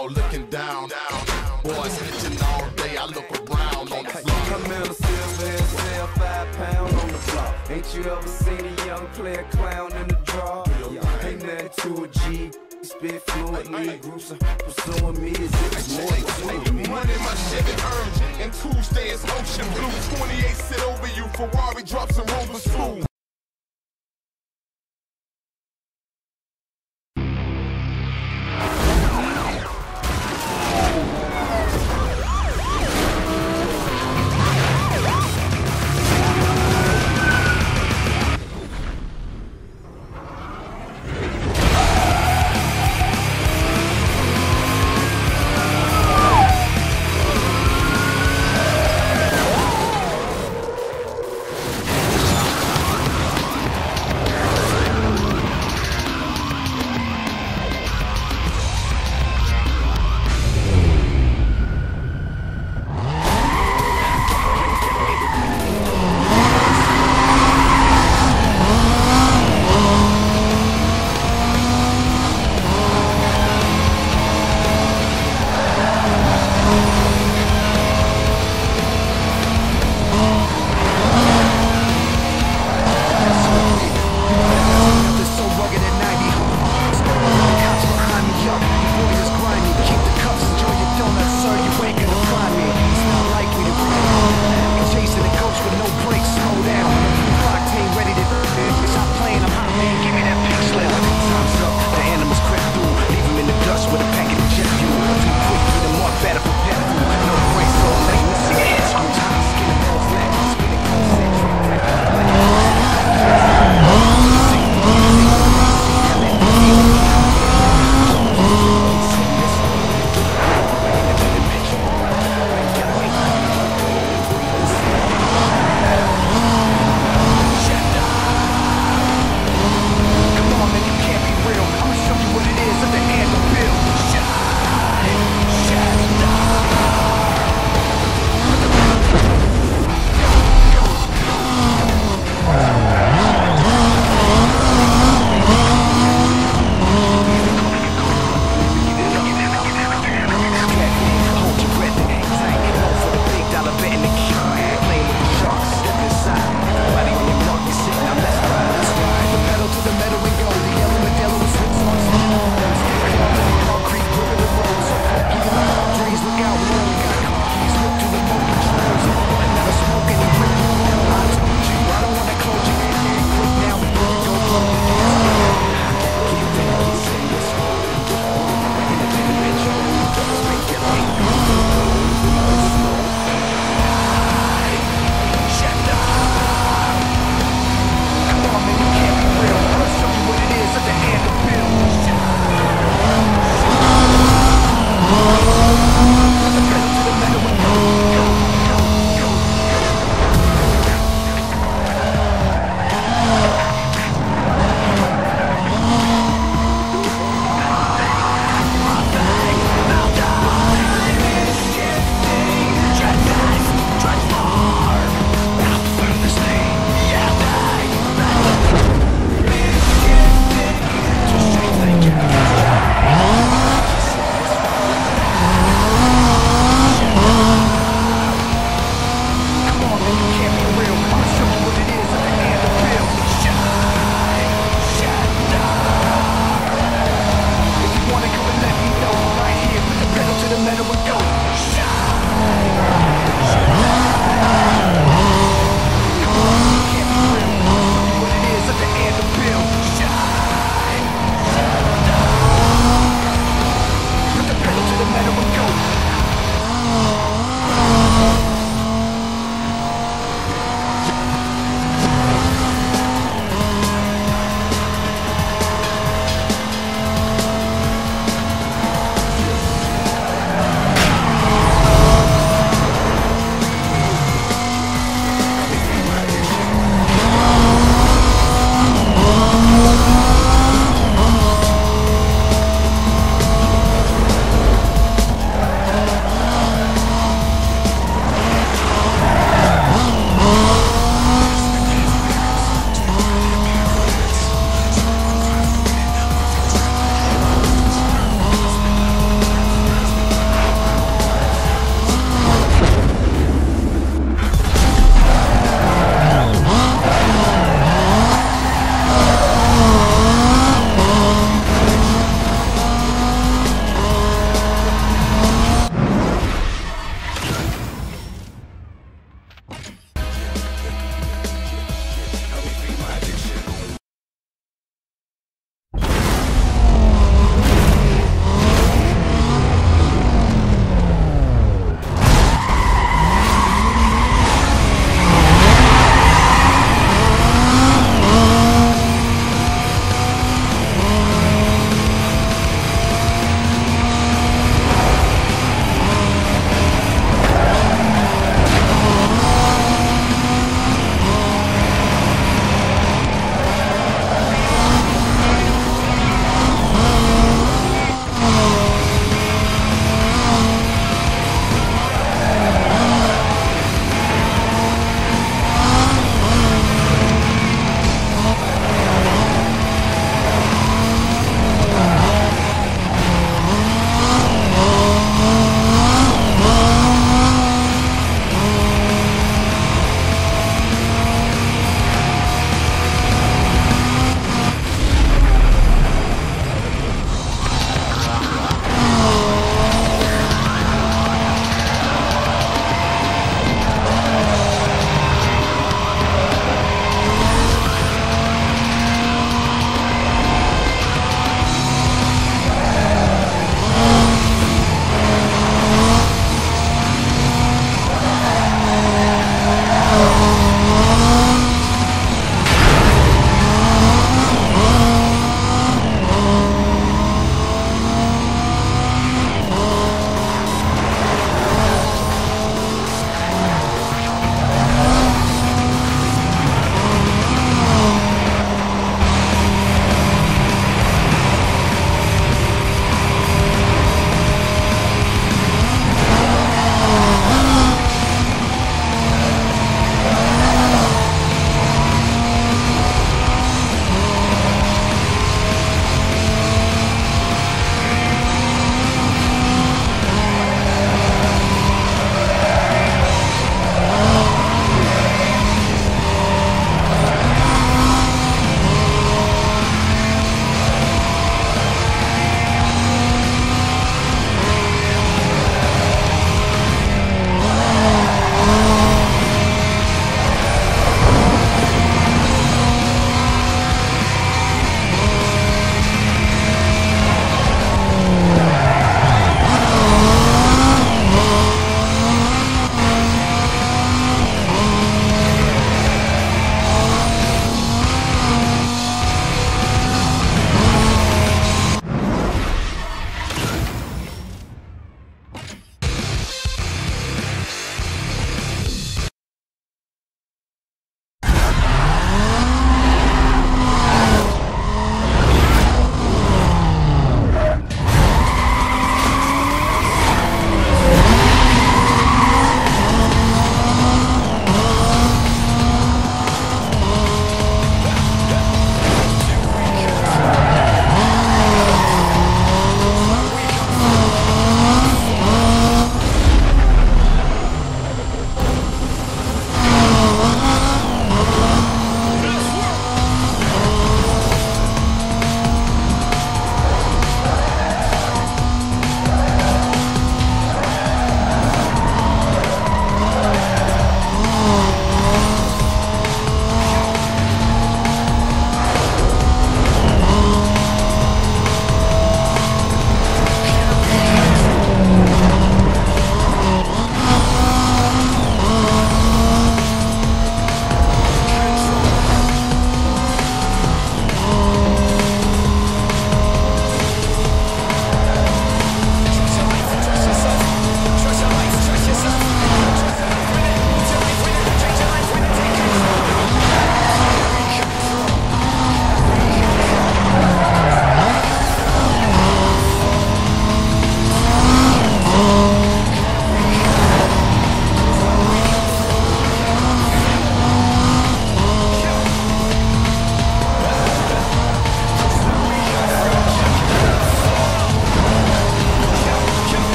all looking down. Boys snitching all day, I look around on the floor. Come in a silver and sell five pound on the block. Ain't you ever seen a young player clown in the draw? Ain't nothing to a G. Spit fluently, groups are pursuing me as if it's more than two of me. Running my Chevy Urge, and Tuesday is ocean blue. 28 sit over you, Ferrari drops and Rover school.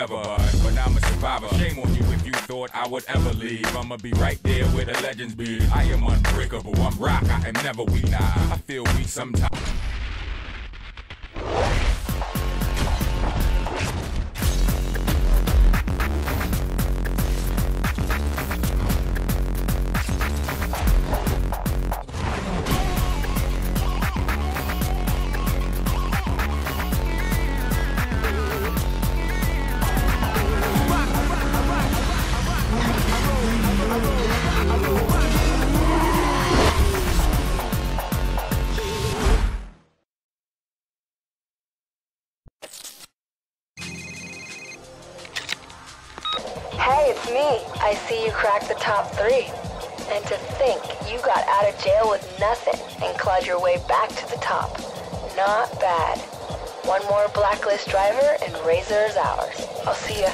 Weather, but, but I'm a survivor. Shame on you if you thought I would ever leave. I'ma be right there where the legends be. I am unbreakable, I'm rock, I am never weak. Nah, I feel weak sometimes. I see you cracked the top three. And to think you got out of jail with nothing and clawed your way back to the top. Not bad. One more blacklist driver and Razor is ours. I'll see ya.